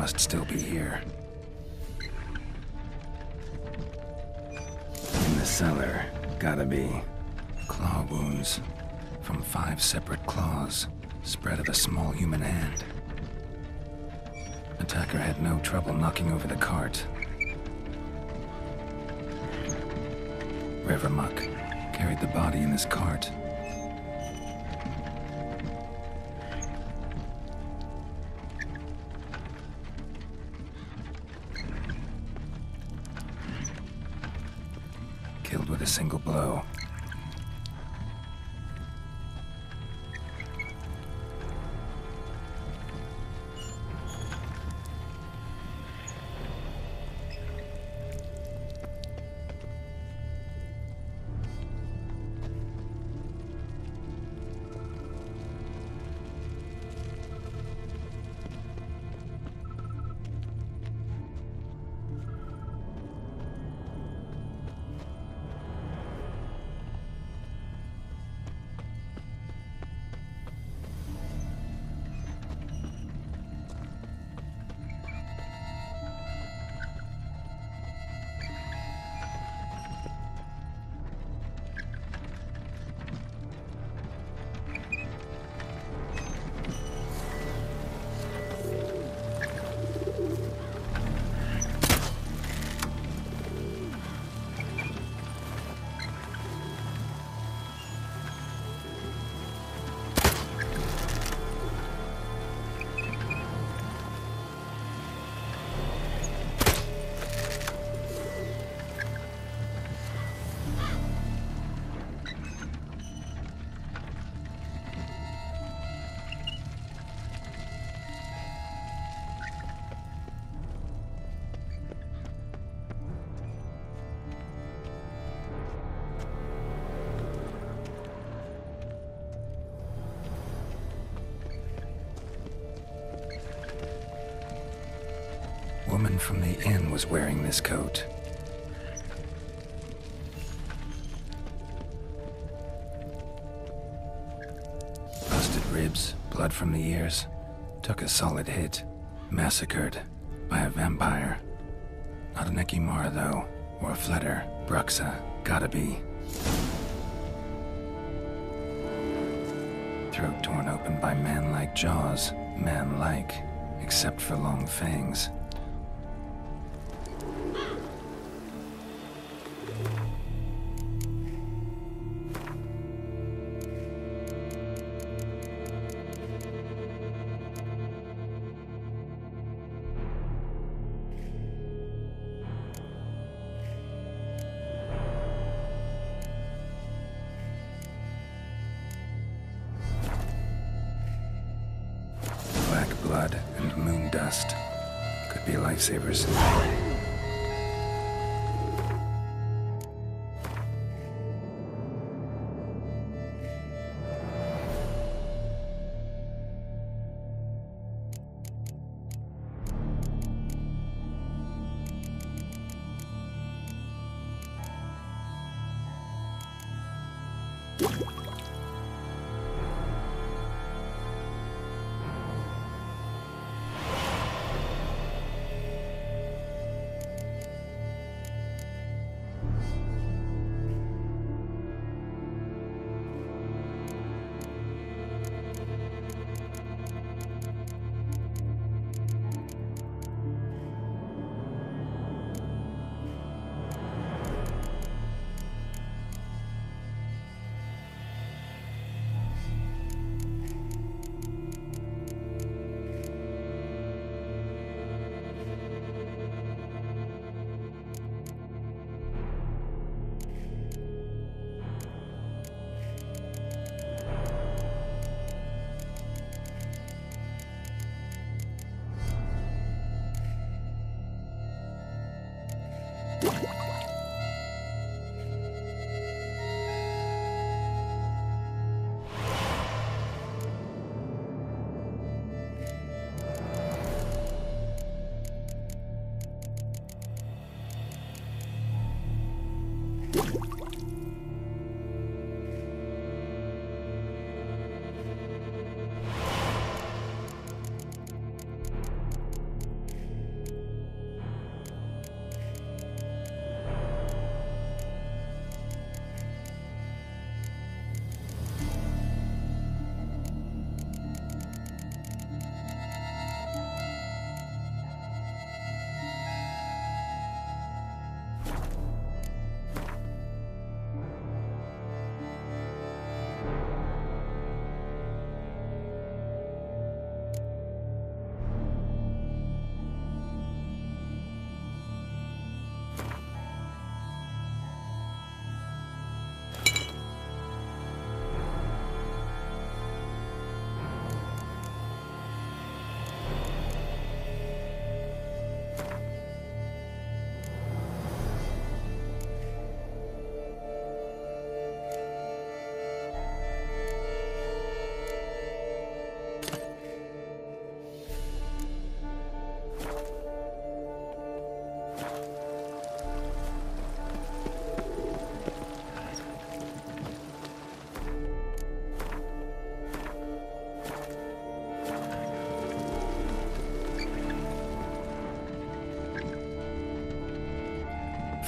must still be here. In the cellar, gotta be. Claw wounds from five separate claws, spread of a small human hand. Attacker had no trouble knocking over the cart. Revermuck carried the body in his cart. Single blow. From the inn was wearing this coat. Busted ribs, blood from the ears. Took a solid hit. Massacred by a vampire. Not an Ekimmara, though, or a Fleder. Bruxa. Gotta be. Throat torn open by man-like jaws. Man-like, except for long fangs. blood and moon dust could be lifesavers. you you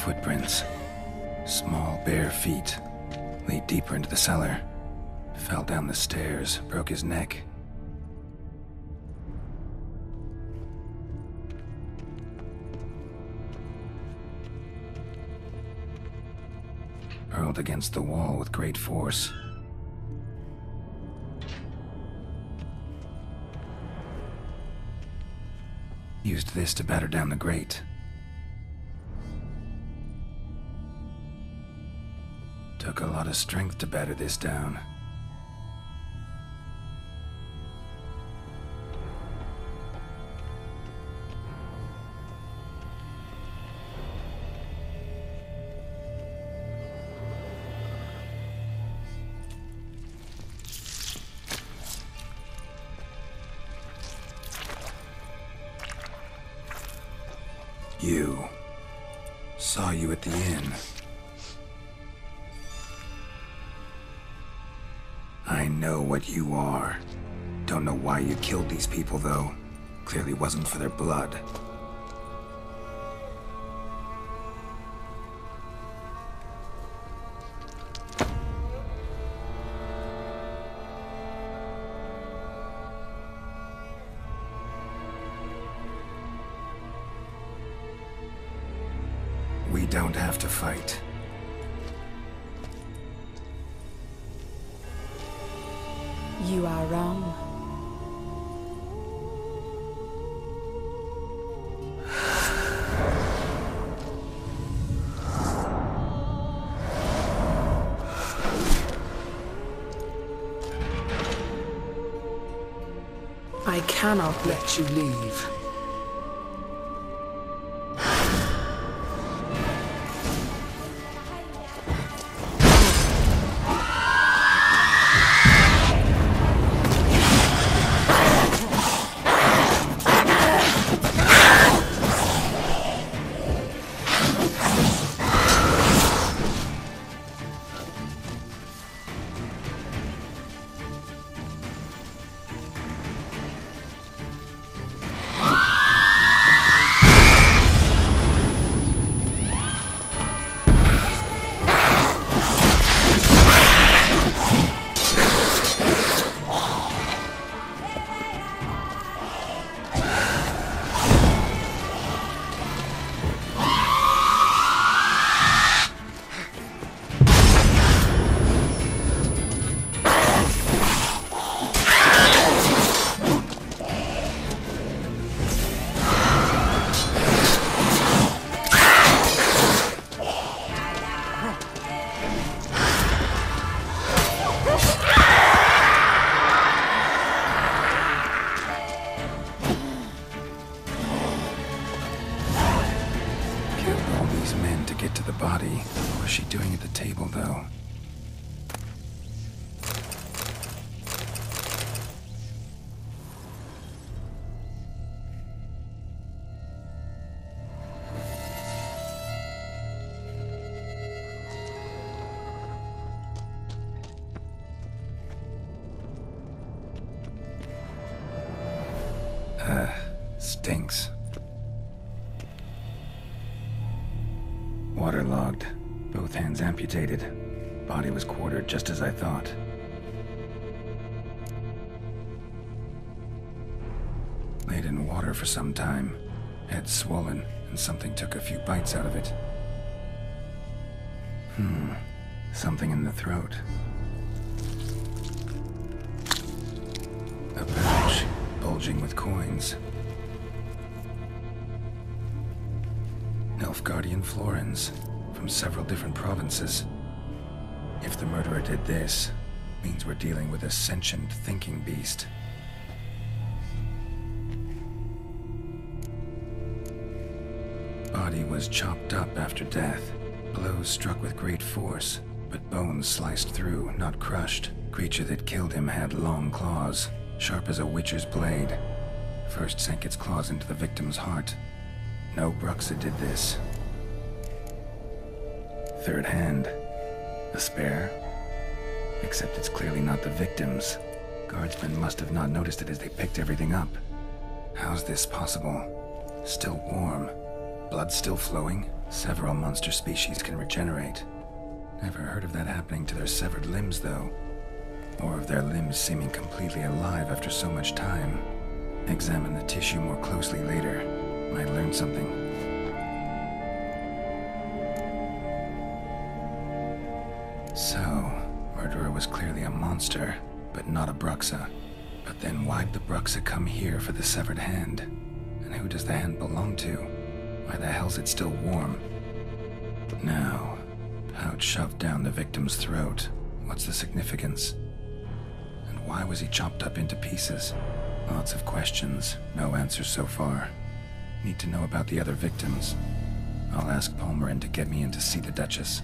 Footprints. Small, bare feet. Lead deeper into the cellar. Fell down the stairs, broke his neck. Hurled against the wall with great force. Used this to batter down the grate. Took a lot of strength to batter this down. You. Saw you at the inn. Know what you are. Don't know why you killed these people, though. Clearly wasn't for their blood. We don't have to fight. You are wrong. I cannot let you leave. Waterlogged. Both hands amputated. Body was quartered just as I thought. Laid in water for some time. Head swollen, and something took a few bites out of it. Hmm. Something in the throat. A pouch, bulging with coins. Nilfgaardian florins from several different provinces. If the murderer did this, means we're dealing with a sentient thinking beast. Body was chopped up after death. Blows struck with great force, but bones sliced through, not crushed. Creature that killed him had long claws, sharp as a witcher's blade. First sank its claws into the victim's heart, no Bruxa did this. Third hand. A spare? Except it's clearly not the victim's. Guardsmen must have not noticed it as they picked everything up. How's this possible? Still warm. Blood still flowing? Several monster species can regenerate. Never heard of that happening to their severed limbs, though. Or of their limbs seeming completely alive after so much time. Examine the tissue more closely later. Might learned something. So, Murderer was clearly a monster, but not a Bruxa. But then why'd the Bruxa come here for the severed hand? And who does the hand belong to? Why the hell's it still warm? Now, pouch shoved down the victim's throat. What's the significance? And why was he chopped up into pieces? Lots of questions, no answers so far. Need to know about the other victims. I'll ask Palmerin to get me in to see the Duchess.